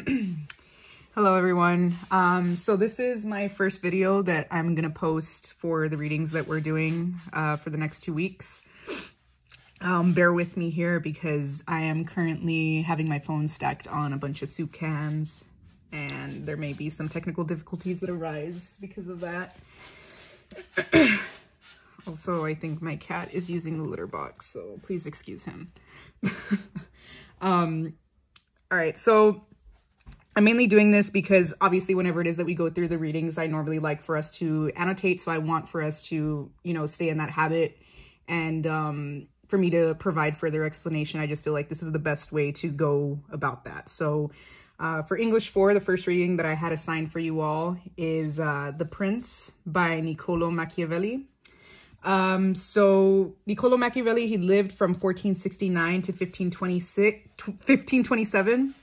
Hello everyone. Um, so this is my first video that I'm gonna post for the readings that we're doing uh, for the next two weeks. Um, bear with me here because I am currently having my phone stacked on a bunch of soup cans and there may be some technical difficulties that arise because of that. also, I think my cat is using the litter box, so please excuse him. um, all right, so I'm mainly doing this because obviously whenever it is that we go through the readings, I normally like for us to annotate. So I want for us to, you know, stay in that habit and um, for me to provide further explanation. I just feel like this is the best way to go about that. So uh, for English 4, the first reading that I had assigned for you all is uh, The Prince by Niccolo Machiavelli. Um, so Niccolo Machiavelli, he lived from 1469 to 1526, 1527.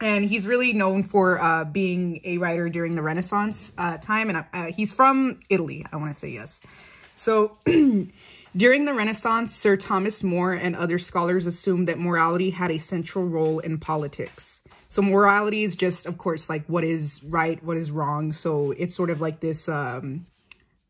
And he's really known for uh, being a writer during the Renaissance uh, time. And uh, he's from Italy, I want to say yes. So during the Renaissance, Sir Thomas More and other scholars assumed that morality had a central role in politics. So morality is just, of course, like what is right, what is wrong. So it's sort of like this, um,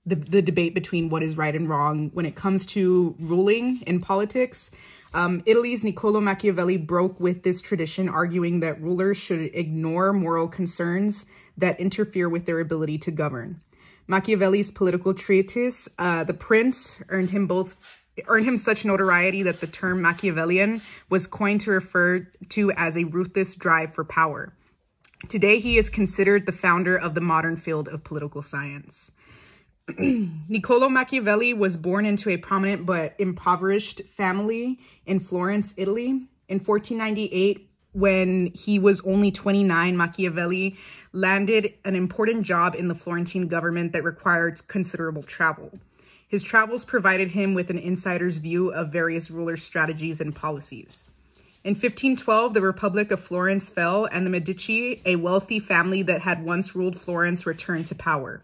the, the debate between what is right and wrong when it comes to ruling in politics. Um, Italy's Niccolo Machiavelli broke with this tradition, arguing that rulers should ignore moral concerns that interfere with their ability to govern. Machiavelli's political treatise, uh, The Prince, earned him both earned him such notoriety that the term Machiavellian was coined to refer to as a ruthless drive for power. Today, he is considered the founder of the modern field of political science. Niccolo Machiavelli was born into a prominent but impoverished family in Florence, Italy. In 1498, when he was only 29, Machiavelli landed an important job in the Florentine government that required considerable travel. His travels provided him with an insider's view of various rulers' strategies and policies. In 1512, the Republic of Florence fell and the Medici, a wealthy family that had once ruled Florence, returned to power.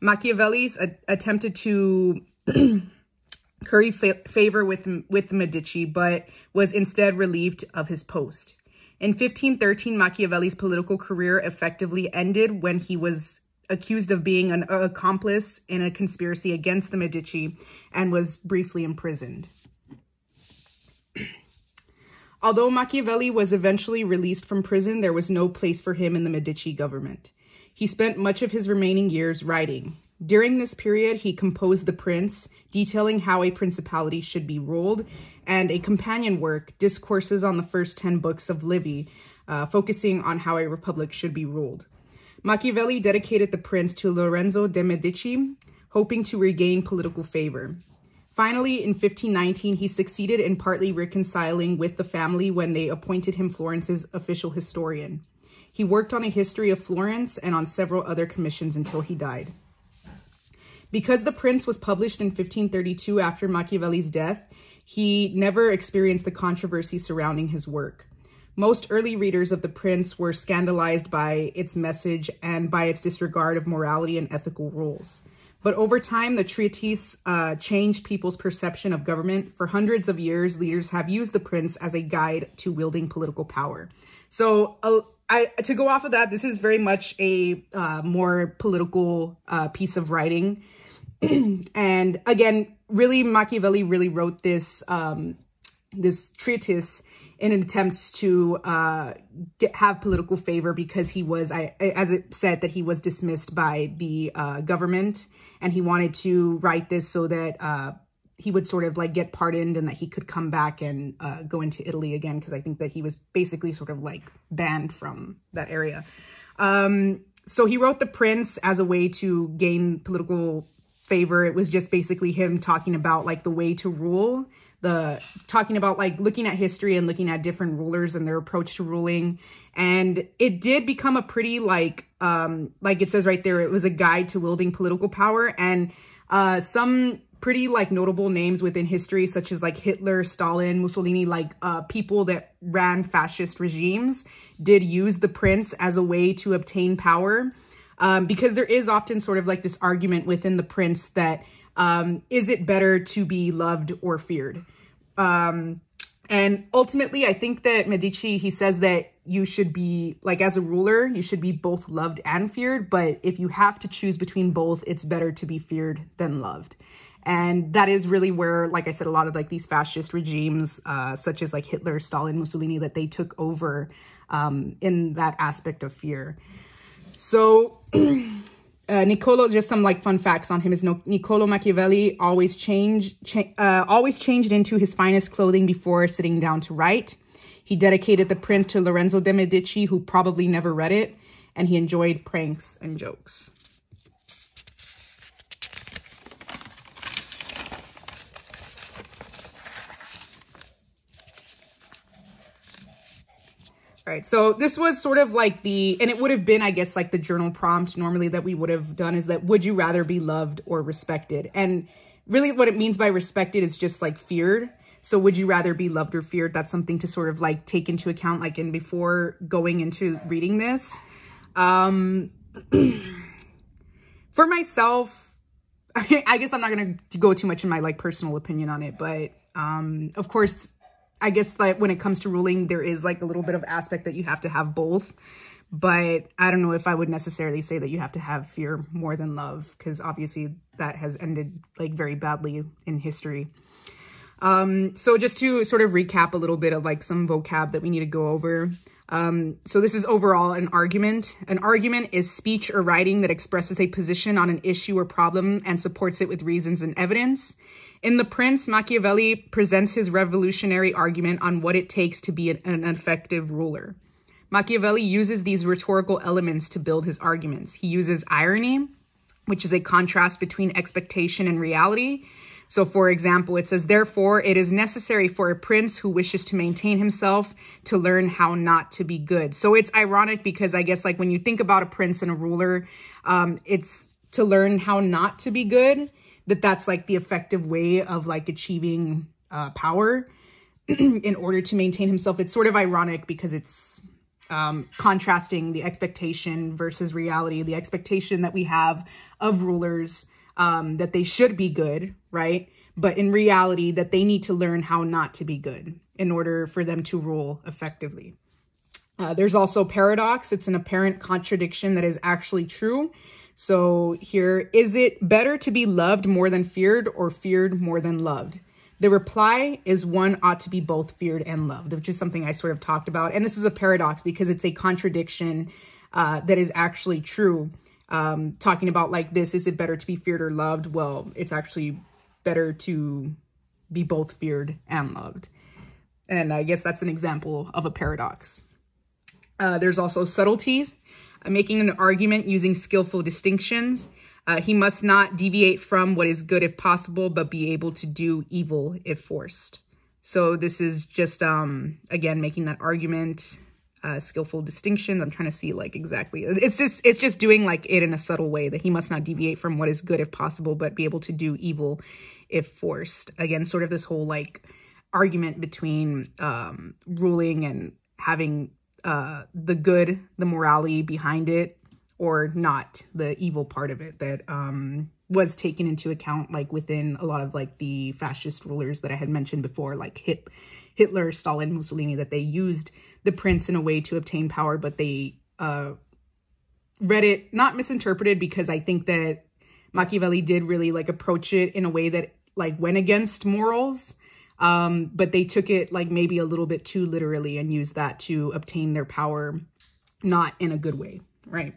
Machiavelli's attempted to curry fa favor with, with the Medici, but was instead relieved of his post. In 1513, Machiavelli's political career effectively ended when he was accused of being an accomplice in a conspiracy against the Medici and was briefly imprisoned. Although Machiavelli was eventually released from prison, there was no place for him in the Medici government. He spent much of his remaining years writing. During this period, he composed The Prince, detailing how a principality should be ruled, and a companion work, Discourses on the First Ten Books of Livy, uh, focusing on how a republic should be ruled. Machiavelli dedicated The Prince to Lorenzo de' Medici, hoping to regain political favor. Finally, in 1519, he succeeded in partly reconciling with the family when they appointed him Florence's official historian. He worked on a history of Florence and on several other commissions until he died. Because The Prince was published in 1532 after Machiavelli's death, he never experienced the controversy surrounding his work. Most early readers of The Prince were scandalized by its message and by its disregard of morality and ethical rules. But over time, the treatise uh, changed people's perception of government. For hundreds of years, leaders have used The Prince as a guide to wielding political power. So uh, I, to go off of that, this is very much a uh, more political uh, piece of writing. and again, really Machiavelli really wrote this um, this treatise in an attempt to uh, get, have political favor because he was, I, as it said, that he was dismissed by the uh, government and he wanted to write this so that uh, he would sort of like get pardoned and that he could come back and uh, go into Italy again because I think that he was basically sort of like banned from that area. Um, so he wrote The Prince as a way to gain political favor. It was just basically him talking about like the way to rule, the talking about like looking at history and looking at different rulers and their approach to ruling. And it did become a pretty like, um, like it says right there, it was a guide to wielding political power. And uh, some pretty like notable names within history, such as like Hitler, Stalin, Mussolini, like uh, people that ran fascist regimes did use the prince as a way to obtain power. Um, because there is often sort of like this argument within the prince that um, is it better to be loved or feared? Um, And ultimately, I think that Medici, he says that you should be, like as a ruler, you should be both loved and feared. But if you have to choose between both, it's better to be feared than loved. And that is really where, like I said, a lot of like these fascist regimes, uh, such as like Hitler, Stalin, Mussolini, that they took over um, in that aspect of fear. So uh, Niccolo, just some like fun facts on him is no, Niccolo Machiavelli always changed, cha uh, always changed into his finest clothing before sitting down to write. He dedicated the prince to Lorenzo de' Medici, who probably never read it, and he enjoyed pranks and jokes. Right. So this was sort of like the, and it would have been, I guess, like the journal prompt normally that we would have done is that would you rather be loved or respected? And really what it means by respected is just like feared. So would you rather be loved or feared? That's something to sort of like take into account, like in before going into reading this. Um, for myself, I guess I'm not going to go too much in my like personal opinion on it, but um, of course, I guess that when it comes to ruling, there is like a little bit of aspect that you have to have both. But I don't know if I would necessarily say that you have to have fear more than love, because obviously that has ended like very badly in history. Um, so just to sort of recap a little bit of like some vocab that we need to go over. Um, so this is overall an argument. An argument is speech or writing that expresses a position on an issue or problem and supports it with reasons and evidence. In The Prince, Machiavelli presents his revolutionary argument on what it takes to be an, an effective ruler. Machiavelli uses these rhetorical elements to build his arguments. He uses irony, which is a contrast between expectation and reality. So, for example, it says, Therefore, it is necessary for a prince who wishes to maintain himself to learn how not to be good. So, it's ironic because I guess, like, when you think about a prince and a ruler, um, it's to learn how not to be good that that's like the effective way of like achieving uh, power in order to maintain himself. It's sort of ironic because it's um, contrasting the expectation versus reality, the expectation that we have of rulers um, that they should be good, right? But in reality, that they need to learn how not to be good in order for them to rule effectively. Uh, there's also paradox. It's an apparent contradiction that is actually true. So here, is it better to be loved more than feared or feared more than loved? The reply is one ought to be both feared and loved, which is something I sort of talked about. And this is a paradox because it's a contradiction uh, that is actually true. Um, talking about like this, is it better to be feared or loved? Well, it's actually better to be both feared and loved. And I guess that's an example of a paradox. Uh, there's also subtleties. Uh, making an argument using skillful distinctions. Uh, he must not deviate from what is good if possible, but be able to do evil if forced. So this is just, um, again, making that argument, uh, skillful distinctions. I'm trying to see like exactly, it's just, it's just doing like it in a subtle way that he must not deviate from what is good if possible, but be able to do evil if forced. Again, sort of this whole like argument between, um, ruling and having uh, the good, the morality behind it, or not the evil part of it that um, was taken into account like within a lot of like the fascist rulers that I had mentioned before, like Hit Hitler, Stalin, Mussolini, that they used the prince in a way to obtain power, but they uh, read it, not misinterpreted, because I think that Machiavelli did really like approach it in a way that like went against morals um, but they took it like maybe a little bit too literally and used that to obtain their power, not in a good way, right?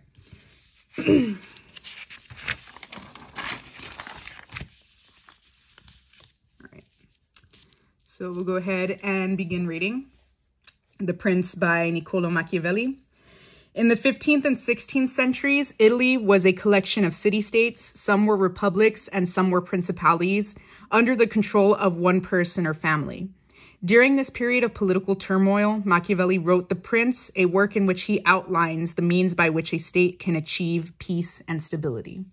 All right. So we'll go ahead and begin reading The Prince by Niccolo Machiavelli. In the 15th and 16th centuries, Italy was a collection of city-states. Some were republics and some were principalities under the control of one person or family. During this period of political turmoil, Machiavelli wrote The Prince, a work in which he outlines the means by which a state can achieve peace and stability.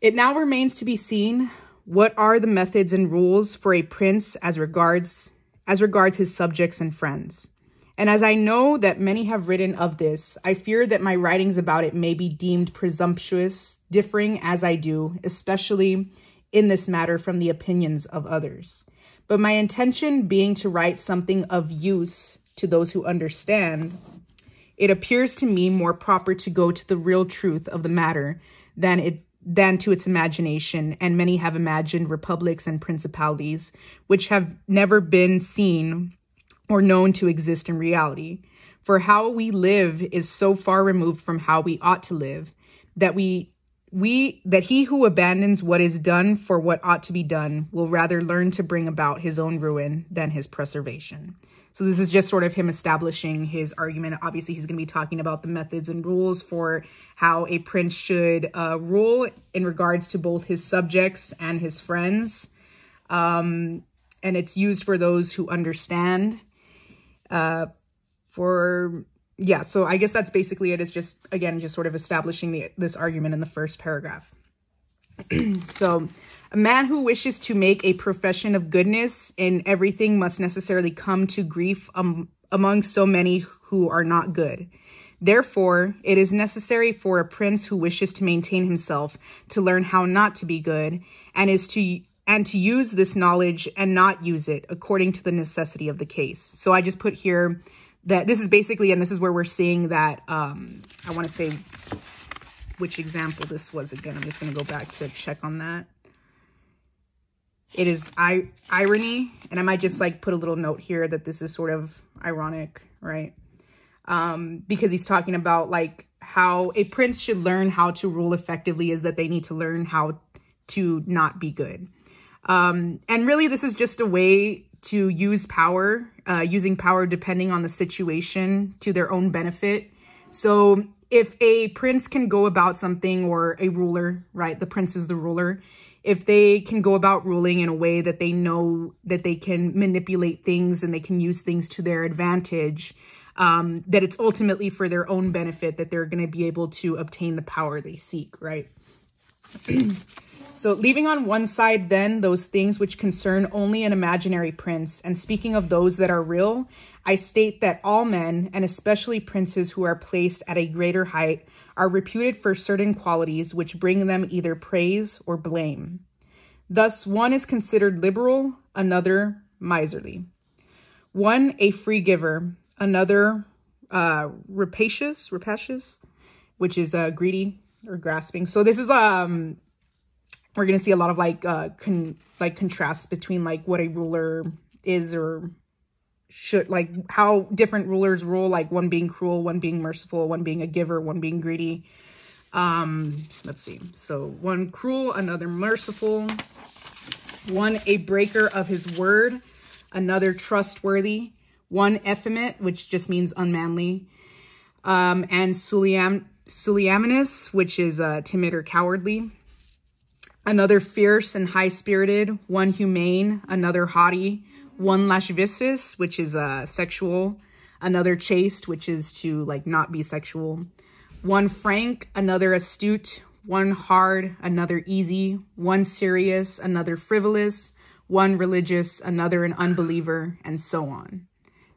It now remains to be seen what are the methods and rules for a prince as regards as regards his subjects and friends. And as I know that many have written of this, I fear that my writings about it may be deemed presumptuous, differing as I do, especially in this matter from the opinions of others. But my intention being to write something of use to those who understand, it appears to me more proper to go to the real truth of the matter than it than to its imagination, and many have imagined republics and principalities which have never been seen or known to exist in reality. For how we live is so far removed from how we ought to live that we we that he who abandons what is done for what ought to be done will rather learn to bring about his own ruin than his preservation. So this is just sort of him establishing his argument. Obviously, he's going to be talking about the methods and rules for how a prince should uh, rule in regards to both his subjects and his friends. Um, and it's used for those who understand. Uh, for, yeah, so I guess that's basically it. It's just, again, just sort of establishing the, this argument in the first paragraph. so a man who wishes to make a profession of goodness in everything must necessarily come to grief um, among so many who are not good. Therefore, it is necessary for a prince who wishes to maintain himself to learn how not to be good and is to and to use this knowledge and not use it according to the necessity of the case. So I just put here that this is basically, and this is where we're seeing that, um, I want to say which example this was again. I'm just going to go back to check on that. It is I irony, and I might just like put a little note here that this is sort of ironic, right? Um, because he's talking about like how a prince should learn how to rule effectively is that they need to learn how to not be good. Um, and really this is just a way to use power, uh, using power depending on the situation to their own benefit. So if a prince can go about something or a ruler, right? The prince is the ruler if they can go about ruling in a way that they know that they can manipulate things and they can use things to their advantage, um, that it's ultimately for their own benefit that they're going to be able to obtain the power they seek, right? so leaving on one side then those things which concern only an imaginary prince, and speaking of those that are real, I state that all men, and especially princes who are placed at a greater height, are reputed for certain qualities which bring them either praise or blame. Thus, one is considered liberal, another miserly. One a free giver, another uh, rapacious, rapacious, which is uh, greedy or grasping. So this is um, we're gonna see a lot of like uh, con like contrasts between like what a ruler is or should like how different rulers rule like one being cruel one being merciful one being a giver one being greedy. Um let's see. So one cruel another merciful one a breaker of his word another trustworthy one effeminate which just means unmanly um and suliam suliaminous which is uh timid or cowardly another fierce and high-spirited one humane another haughty one lascivious, which is uh, sexual, another chaste, which is to like not be sexual, one frank, another astute, one hard, another easy, one serious, another frivolous, one religious, another an unbeliever, and so on.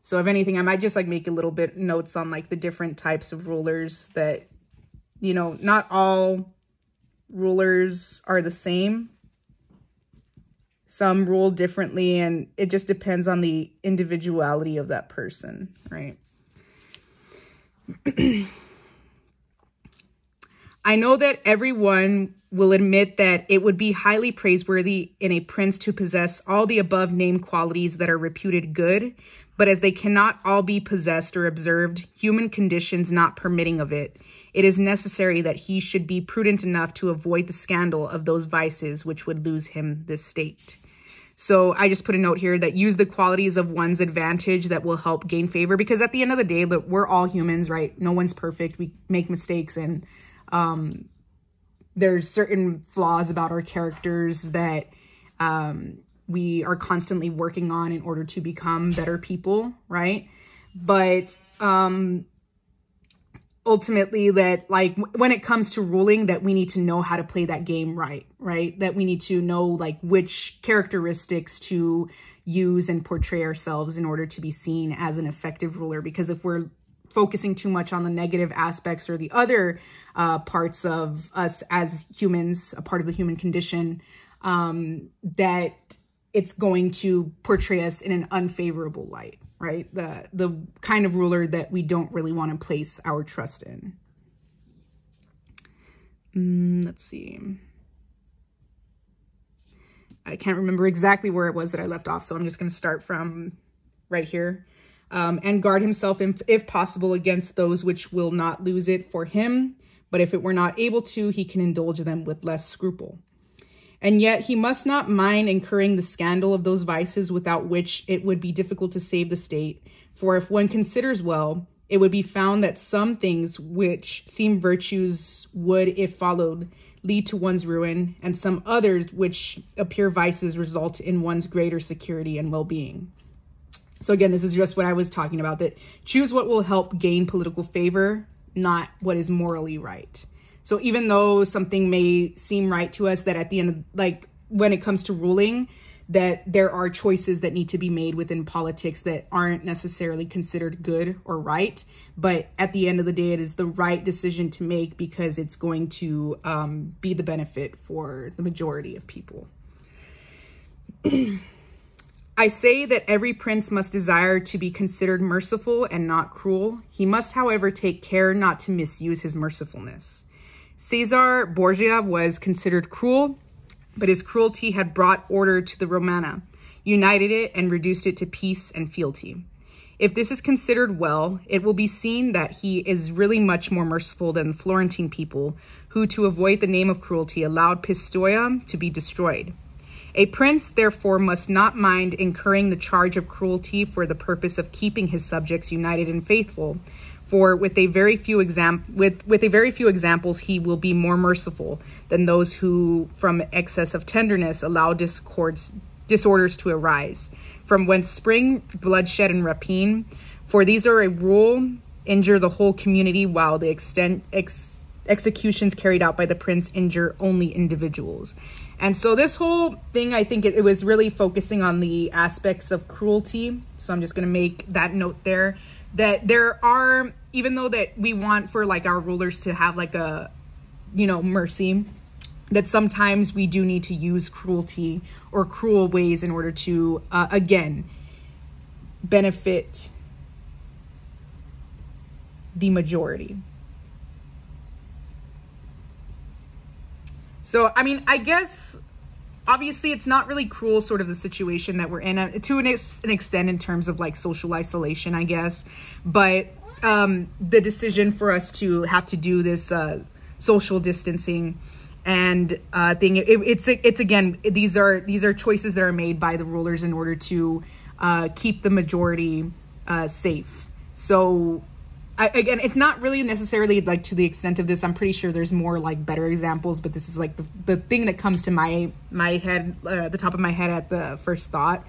So if anything, I might just like make a little bit notes on like the different types of rulers that, you know, not all rulers are the same some rule differently and it just depends on the individuality of that person, right? I know that everyone will admit that it would be highly praiseworthy in a prince to possess all the above named qualities that are reputed good, but as they cannot all be possessed or observed, human conditions not permitting of it, it is necessary that he should be prudent enough to avoid the scandal of those vices which would lose him this state. So I just put a note here that use the qualities of one's advantage that will help gain favor because at the end of the day, look, we're all humans, right? No one's perfect. We make mistakes and um, there's certain flaws about our characters that um, we are constantly working on in order to become better people, right? But um, ultimately that like when it comes to ruling that we need to know how to play that game right right that we need to know like which characteristics to use and portray ourselves in order to be seen as an effective ruler because if we're focusing too much on the negative aspects or the other uh, parts of us as humans a part of the human condition um, that it's going to portray us in an unfavorable light, right? The, the kind of ruler that we don't really want to place our trust in. Mm, let's see. I can't remember exactly where it was that I left off, so I'm just going to start from right here. Um, and guard himself, if, if possible, against those which will not lose it for him. But if it were not able to, he can indulge them with less scruple. And yet he must not mind incurring the scandal of those vices without which it would be difficult to save the state. For if one considers well, it would be found that some things which seem virtues would, if followed, lead to one's ruin, and some others which appear vices result in one's greater security and well-being. So again, this is just what I was talking about, that choose what will help gain political favor, not what is morally right. So even though something may seem right to us that at the end, like when it comes to ruling, that there are choices that need to be made within politics that aren't necessarily considered good or right. But at the end of the day, it is the right decision to make because it's going to um, be the benefit for the majority of people. I say that every prince must desire to be considered merciful and not cruel. He must, however, take care not to misuse his mercifulness. Caesar Borgia was considered cruel, but his cruelty had brought order to the Romagna, united it, and reduced it to peace and fealty. If this is considered well, it will be seen that he is really much more merciful than the Florentine people, who, to avoid the name of cruelty, allowed Pistoia to be destroyed. A prince, therefore, must not mind incurring the charge of cruelty for the purpose of keeping his subjects united and faithful, for with a very few exam with with a very few examples he will be more merciful than those who from excess of tenderness allow discords disorders to arise from whence spring bloodshed and rapine for these are a rule injure the whole community while the extent ex, executions carried out by the prince injure only individuals and so this whole thing, I think it, it was really focusing on the aspects of cruelty. So I'm just going to make that note there that there are, even though that we want for like our rulers to have like a, you know, mercy, that sometimes we do need to use cruelty or cruel ways in order to, uh, again, benefit the majority. So, I mean, I guess obviously it's not really cruel sort of the situation that we're in uh, to an, ex an extent in terms of like social isolation, I guess. But um, the decision for us to have to do this uh, social distancing and uh, thing, it, it's it's again these are these are choices that are made by the rulers in order to uh, keep the majority uh, safe. So I, again, it's not really necessarily like to the extent of this. I'm pretty sure there's more like better examples, but this is like the, the thing that comes to my my head, uh, the top of my head at the first thought.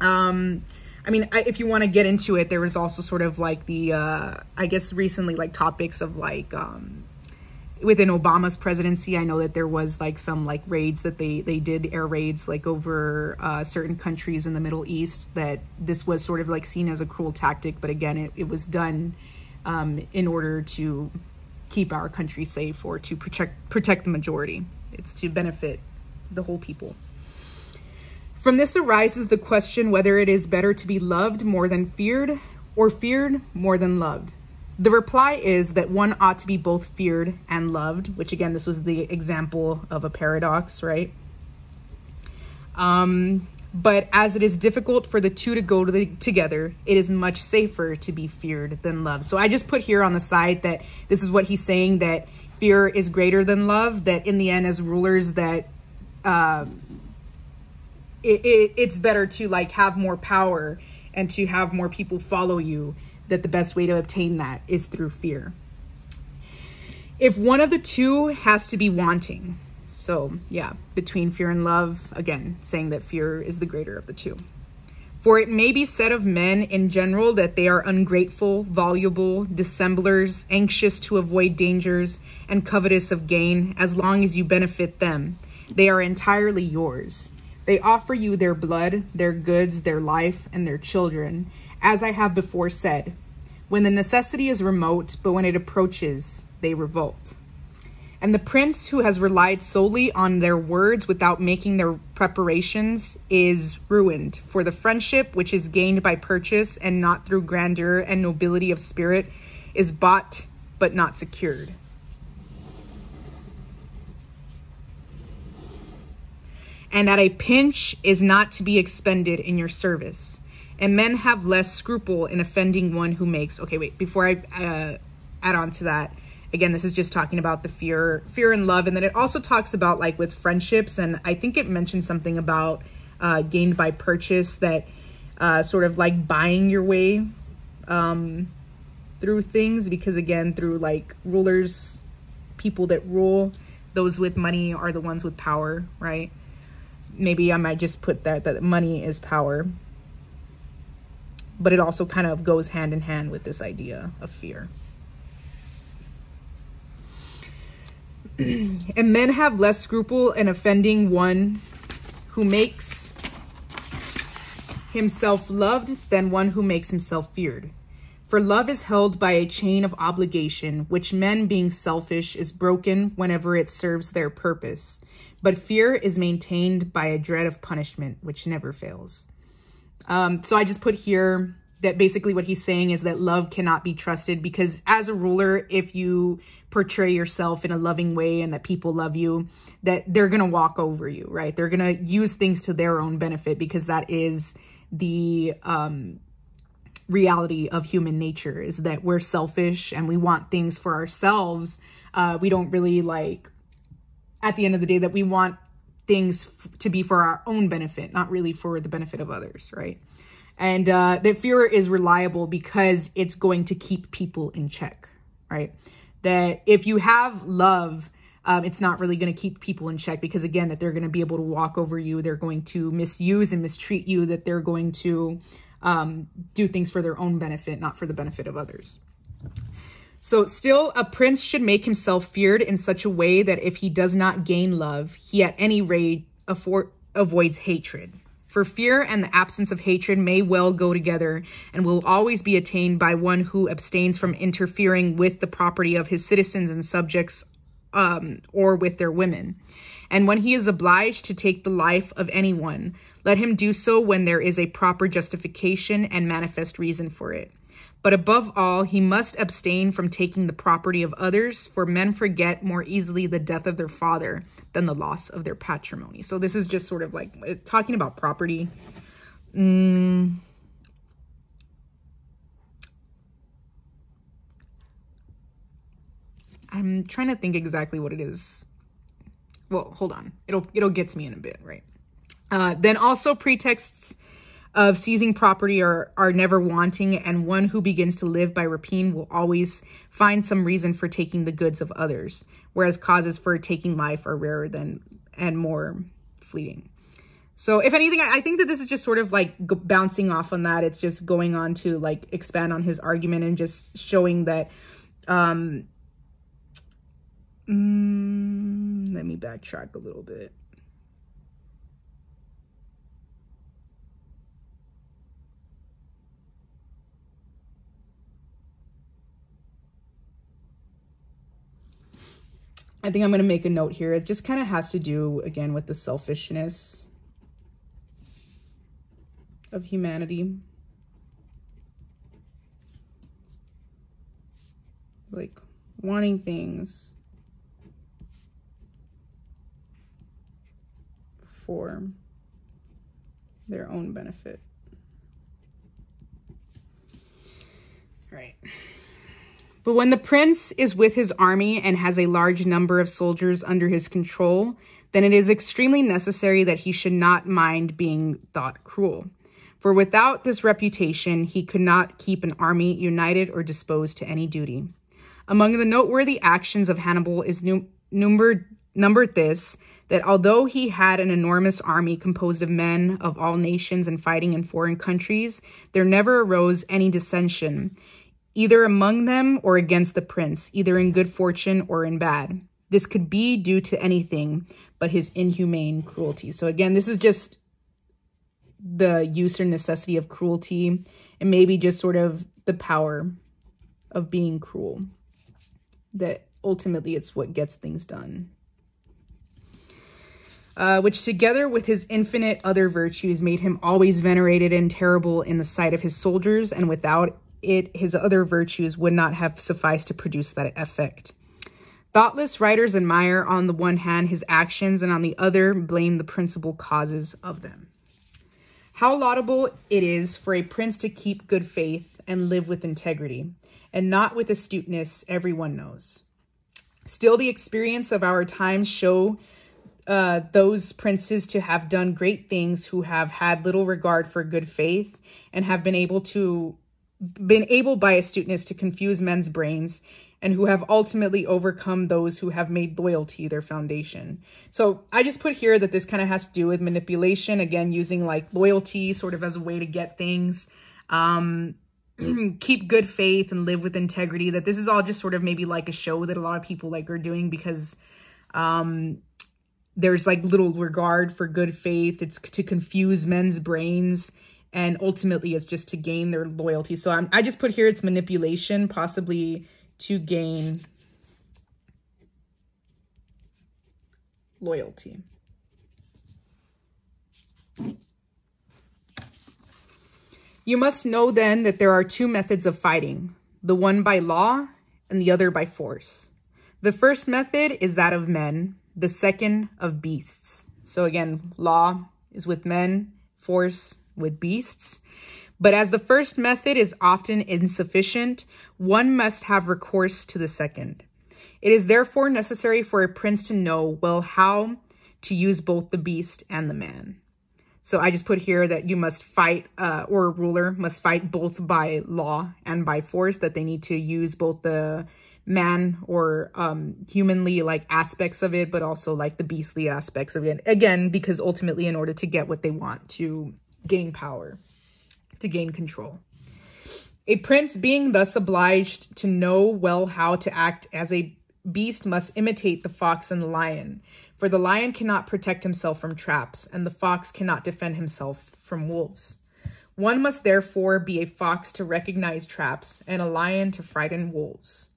Um, I mean, I, if you want to get into it, there was also sort of like the, uh, I guess recently like topics of like, um, within Obama's presidency, I know that there was like some like raids that they they did air raids like over uh, certain countries in the Middle East. That this was sort of like seen as a cruel tactic, but again, it, it was done um, in order to keep our country safe or to protect protect the majority. It's to benefit the whole people. From this arises the question whether it is better to be loved more than feared or feared more than loved. The reply is that one ought to be both feared and loved, which again, this was the example of a paradox, right? Um, but as it is difficult for the two to go to the, together, it is much safer to be feared than loved. So I just put here on the side that this is what he's saying, that fear is greater than love, that in the end as rulers that uh, it, it, it's better to like have more power and to have more people follow you that the best way to obtain that is through fear. If one of the two has to be wanting, so yeah, between fear and love, again, saying that fear is the greater of the two. For it may be said of men in general that they are ungrateful, voluble, dissemblers, anxious to avoid dangers, and covetous of gain, as long as you benefit them. They are entirely yours. They offer you their blood, their goods, their life, and their children, as I have before said, when the necessity is remote, but when it approaches, they revolt. And the prince who has relied solely on their words without making their preparations is ruined. For the friendship which is gained by purchase and not through grandeur and nobility of spirit is bought but not secured. And at a pinch is not to be expended in your service. And men have less scruple in offending one who makes. Okay, wait, before I uh, add on to that, again, this is just talking about the fear, fear and love. And then it also talks about like with friendships. And I think it mentioned something about uh, gained by purchase that uh, sort of like buying your way um, through things. Because again, through like rulers, people that rule, those with money are the ones with power, right? Maybe I might just put that, that money is power. But it also kind of goes hand in hand with this idea of fear. and men have less scruple in offending one who makes himself loved than one who makes himself feared. For love is held by a chain of obligation, which men being selfish is broken whenever it serves their purpose. But fear is maintained by a dread of punishment, which never fails. Um, so I just put here that basically what he's saying is that love cannot be trusted because as a ruler, if you portray yourself in a loving way and that people love you, that they're going to walk over you, right? They're going to use things to their own benefit because that is the um, reality of human nature is that we're selfish and we want things for ourselves. Uh, we don't really like, at the end of the day, that we want things to be for our own benefit, not really for the benefit of others, right? And uh, that fear is reliable because it's going to keep people in check, right? That if you have love, um, it's not really going to keep people in check because again, that they're going to be able to walk over you. They're going to misuse and mistreat you, that they're going to um, do things for their own benefit, not for the benefit of others. So still, a prince should make himself feared in such a way that if he does not gain love, he at any rate avoids hatred. For fear and the absence of hatred may well go together and will always be attained by one who abstains from interfering with the property of his citizens and subjects um, or with their women. And when he is obliged to take the life of anyone, let him do so when there is a proper justification and manifest reason for it. But above all, he must abstain from taking the property of others, for men forget more easily the death of their father than the loss of their patrimony. So this is just sort of like uh, talking about property. Mm. I'm trying to think exactly what it is. Well, hold on. It'll it'll get to me in a bit, right? Uh, then also pretexts of seizing property are, are never wanting, and one who begins to live by rapine will always find some reason for taking the goods of others, whereas causes for taking life are rarer than and more fleeting. So if anything, I, think that this is just sort of like bouncing off on that. It's just going on to like expand on his argument and just showing that, um, mm, let me backtrack a little bit. I think I'm going to make a note here. It just kind of has to do, again, with the selfishness of humanity. Like, wanting things for their own benefit. Right. But when the prince is with his army and has a large number of soldiers under his control, then it is extremely necessary that he should not mind being thought cruel. For without this reputation, he could not keep an army united or disposed to any duty. Among the noteworthy actions of Hannibal is num numbered, numbered this, that although he had an enormous army composed of men of all nations and fighting in foreign countries, there never arose any dissension either among them or against the prince, either in good fortune or in bad. This could be due to anything but his inhumane cruelty. So again, this is just the use or necessity of cruelty and maybe just sort of the power of being cruel that ultimately it's what gets things done. Uh, which together with his infinite other virtues made him always venerated and terrible in the sight of his soldiers, and without it, his other virtues would not have sufficed to produce that effect. Thoughtless writers admire on the one hand his actions and on the other blame the principal causes of them. How laudable it is for a prince to keep good faith and live with integrity, and not with astuteness, everyone knows. Still, the experience of our times show uh, those princes to have done great things who have had little regard for good faith and have been able to been able by astuteness to confuse men's brains and who have ultimately overcome those who have made loyalty their foundation. So I just put here that this kind of has to do with manipulation, again, using like loyalty sort of as a way to get things. Um, keep good faith and live with integrity that this is all just sort of maybe like a show that a lot of people like are doing because um there's like little regard for good faith it's to confuse men's brains and ultimately it's just to gain their loyalty so I'm, i just put here it's manipulation possibly to gain loyalty You must know then that there are two methods of fighting, the one by law and the other by force. The first method is that of men, the second of beasts. So again, law is with men, force with beasts. But as the first method is often insufficient, one must have recourse to the second. It is therefore necessary for a prince to know well how to use both the beast and the man. So I just put here that you must fight, uh, or a ruler must fight both by law and by force, that they need to use both the man or um, humanly like aspects of it, but also like the beastly aspects of it. Again, because ultimately in order to get what they want, to gain power, to gain control. A prince being thus obliged to know well how to act as a beast must imitate the fox and the lion, for the lion cannot protect himself from traps, and the fox cannot defend himself from wolves. One must therefore be a fox to recognize traps, and a lion to frighten wolves.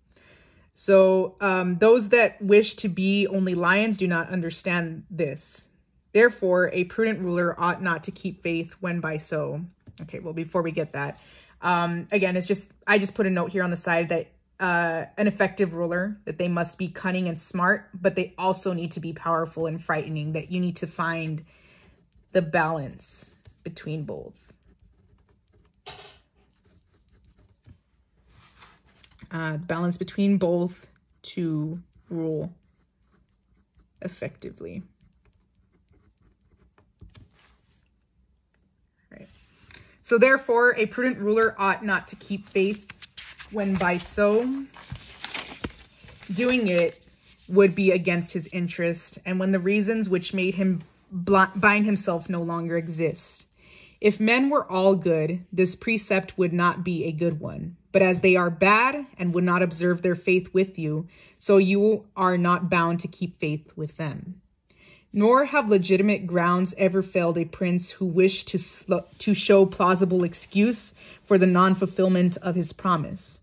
So um, those that wish to be only lions do not understand this. Therefore, a prudent ruler ought not to keep faith when by so. Okay, well, before we get that, um, again, it's just, I just put a note here on the side that uh, an effective ruler, that they must be cunning and smart, but they also need to be powerful and frightening, that you need to find the balance between both. Uh, balance between both to rule effectively. So therefore, a prudent ruler ought not to keep faith when by so doing it would be against his interest, and when the reasons which made him bind himself no longer exist. If men were all good, this precept would not be a good one. But as they are bad and would not observe their faith with you, so you are not bound to keep faith with them. Nor have legitimate grounds ever failed a prince who wished to, to show plausible excuse for the non-fulfillment of his promise.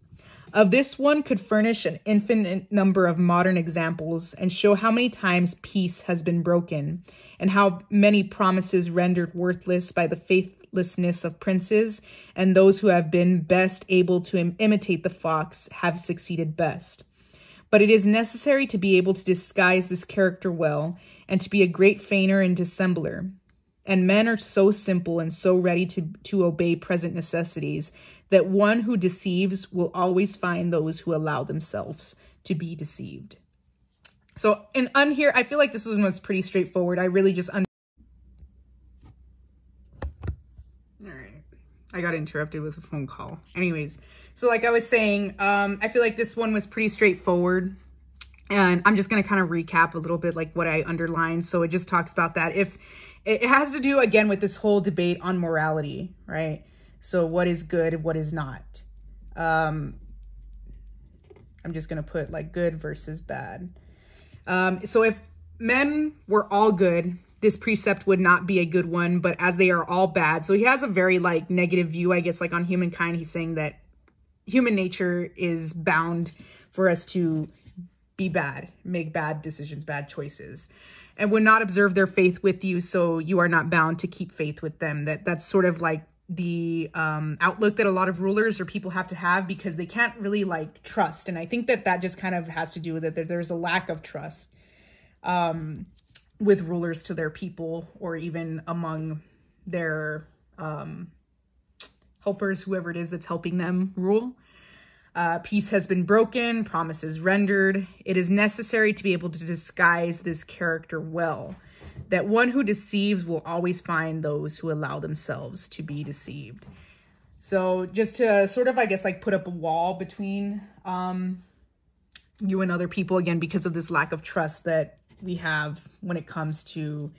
Of this one could furnish an infinite number of modern examples and show how many times peace has been broken and how many promises rendered worthless by the faithlessness of princes and those who have been best able to Im imitate the fox have succeeded best. But it is necessary to be able to disguise this character well and to be a great feigner and dissembler. And men are so simple and so ready to, to obey present necessities that one who deceives will always find those who allow themselves to be deceived. So, and on here, I feel like this one was pretty straightforward. I really just... Un All right. I got interrupted with a phone call. Anyways, so like I was saying, um, I feel like this one was pretty straightforward. And I'm just going to kind of recap a little bit like what I underlined. So it just talks about that. If it has to do again with this whole debate on morality, right? So what is good, and what is not. Um, I'm just going to put like good versus bad. Um, so if men were all good, this precept would not be a good one, but as they are all bad. So he has a very like negative view, I guess, like on humankind. He's saying that human nature is bound for us to be bad, make bad decisions, bad choices, and would not observe their faith with you, so you are not bound to keep faith with them. That That's sort of like the um, outlook that a lot of rulers or people have to have because they can't really like trust. And I think that that just kind of has to do with it, that there's a lack of trust um, with rulers to their people or even among their um, helpers, whoever it is that's helping them rule. Uh, peace has been broken, promises rendered. It is necessary to be able to disguise this character well that one who deceives will always find those who allow themselves to be deceived. So just to sort of, I guess, like put up a wall between um, you and other people, again, because of this lack of trust that we have when it comes to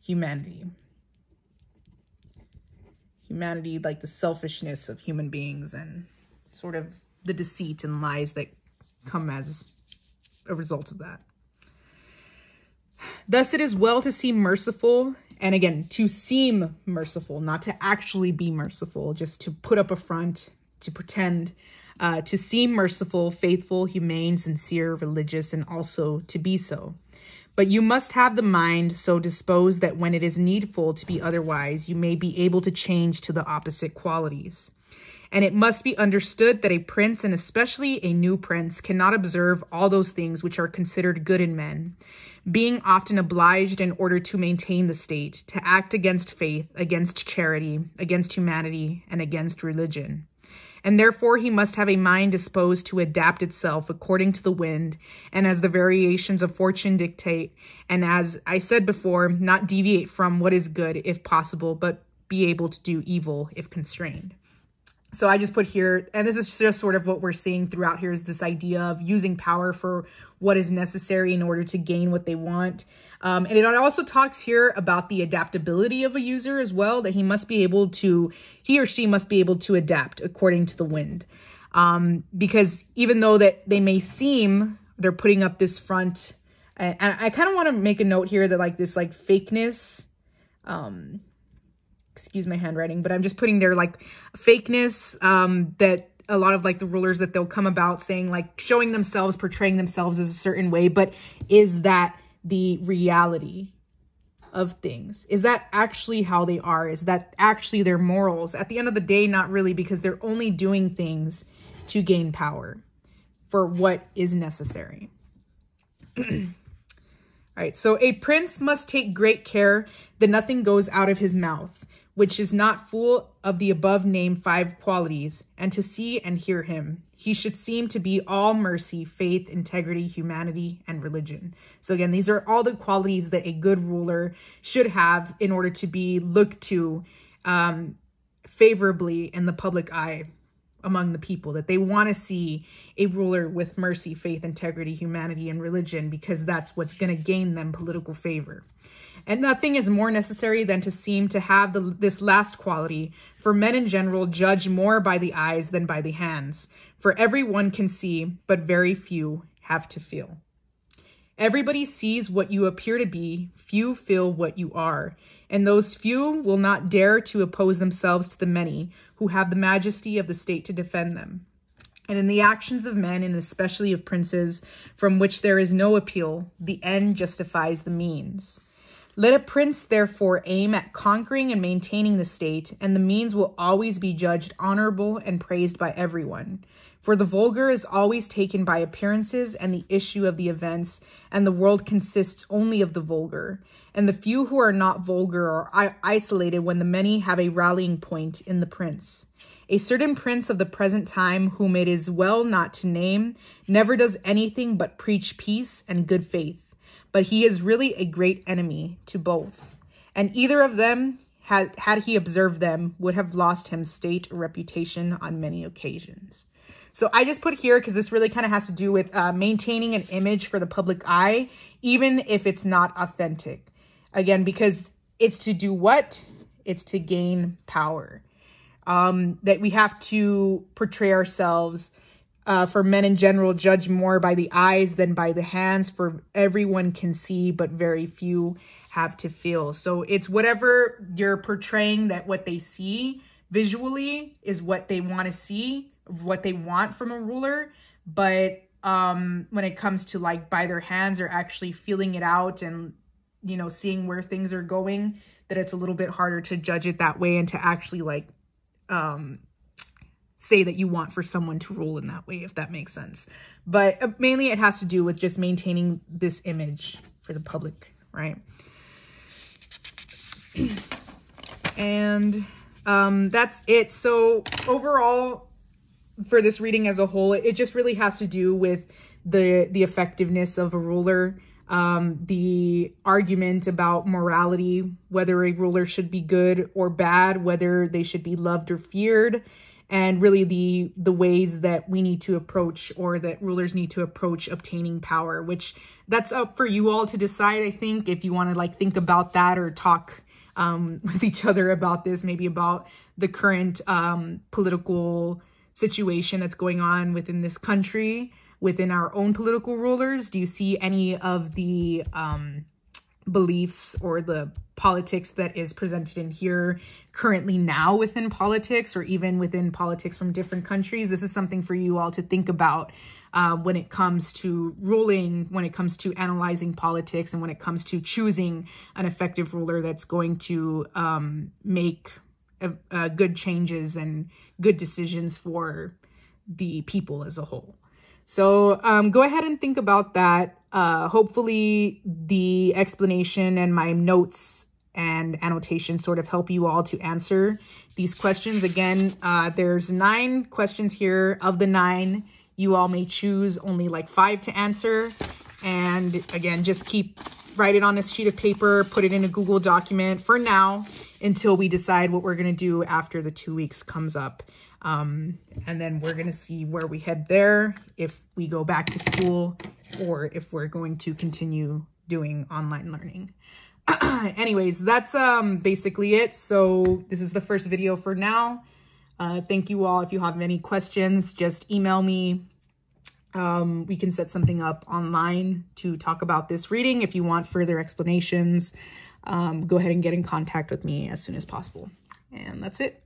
humanity. Humanity, like the selfishness of human beings and sort of the deceit and lies that come as a result of that. Thus it is well to seem merciful, and again, to seem merciful, not to actually be merciful, just to put up a front, to pretend, uh, to seem merciful, faithful, humane, sincere, religious, and also to be so. But you must have the mind so disposed that when it is needful to be otherwise, you may be able to change to the opposite qualities. And it must be understood that a prince, and especially a new prince, cannot observe all those things which are considered good in men, being often obliged in order to maintain the state, to act against faith, against charity, against humanity, and against religion. And therefore he must have a mind disposed to adapt itself according to the wind, and as the variations of fortune dictate, and as I said before, not deviate from what is good if possible, but be able to do evil if constrained. So I just put here, and this is just sort of what we're seeing throughout here is this idea of using power for what is necessary in order to gain what they want. Um, and it also talks here about the adaptability of a user as well, that he must be able to, he or she must be able to adapt according to the wind. Um, because even though that they may seem, they're putting up this front, and I kind of want to make a note here that like this like fakeness, um, excuse my handwriting, but I'm just putting there like fakeness um, that a lot of like the rulers that they'll come about saying like showing themselves, portraying themselves as a certain way, but is that the reality of things? Is that actually how they are? Is that actually their morals? At the end of the day, not really because they're only doing things to gain power for what is necessary. All right, so a prince must take great care that nothing goes out of his mouth, which is not full of the above named five qualities, and to see and hear him. He should seem to be all mercy, faith, integrity, humanity, and religion. So again, these are all the qualities that a good ruler should have in order to be looked to um, favorably in the public eye among the people, that they want to see a ruler with mercy, faith, integrity, humanity, and religion because that's what's going to gain them political favor. And nothing is more necessary than to seem to have the, this last quality, for men in general judge more by the eyes than by the hands. For every one can see, but very few have to feel. Everybody sees what you appear to be, few feel what you are, and those few will not dare to oppose themselves to the many who have the majesty of the state to defend them. And in the actions of men, and especially of princes, from which there is no appeal, the end justifies the means. Let a prince therefore aim at conquering and maintaining the state, and the means will always be judged honorable and praised by everyone. For the vulgar is always taken by appearances and the issue of the events, and the world consists only of the vulgar. And the few who are not vulgar are isolated when the many have a rallying point in the prince. A certain prince of the present time, whom it is well not to name, never does anything but preach peace and good faith but he is really a great enemy to both. And either of them, had, had he observed them, would have lost him state reputation on many occasions. So I just put here because this really kind of has to do with uh, maintaining an image for the public eye, even if it's not authentic. Again, because it's to do what? It's to gain power. Um, that we have to portray ourselves uh, for men in general, judge more by the eyes than by the hands, for everyone can see, but very few have to feel. So it's whatever you're portraying that what they see visually is what they want to see, what they want from a ruler. But um, when it comes to like by their hands or actually feeling it out and, you know, seeing where things are going, that it's a little bit harder to judge it that way and to actually like um, say that you want for someone to rule in that way, if that makes sense. But uh, mainly it has to do with just maintaining this image for the public, right? and um, that's it. So overall, for this reading as a whole, it just really has to do with the the effectiveness of a ruler, um, the argument about morality, whether a ruler should be good or bad, whether they should be loved or feared, and really the the ways that we need to approach or that rulers need to approach obtaining power, which that's up for you all to decide, I think, if you want to like think about that or talk um, with each other about this, maybe about the current um, political situation that's going on within this country, within our own political rulers? Do you see any of the um, beliefs or the politics that is presented in here currently now within politics or even within politics from different countries. This is something for you all to think about uh, when it comes to ruling, when it comes to analyzing politics, and when it comes to choosing an effective ruler that's going to um, make uh, good changes and good decisions for the people as a whole. So um, go ahead and think about that. Uh, hopefully the explanation and my notes and annotations sort of help you all to answer these questions. Again, uh, there's nine questions here. Of the nine, you all may choose only like five to answer. And again, just keep, write it on this sheet of paper, put it in a Google document for now until we decide what we're going to do after the two weeks comes up. Um, and then we're going to see where we head there, if we go back to school or if we're going to continue doing online learning. Anyways, that's um, basically it. So this is the first video for now. Uh, thank you all. If you have any questions, just email me. Um, we can set something up online to talk about this reading. If you want further explanations, um, go ahead and get in contact with me as soon as possible. And that's it.